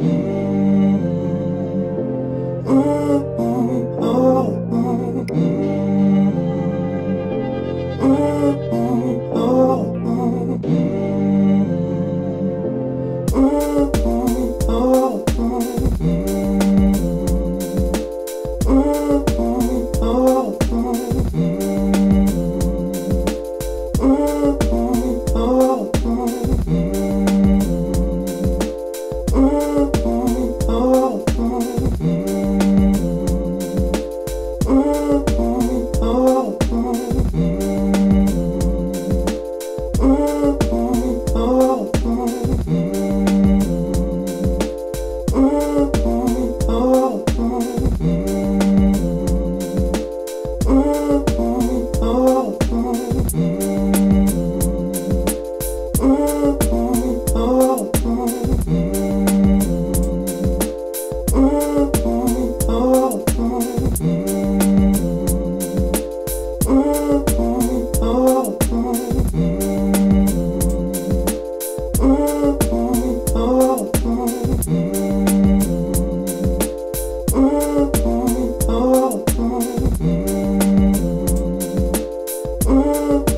Yeah. Oh. Ooh.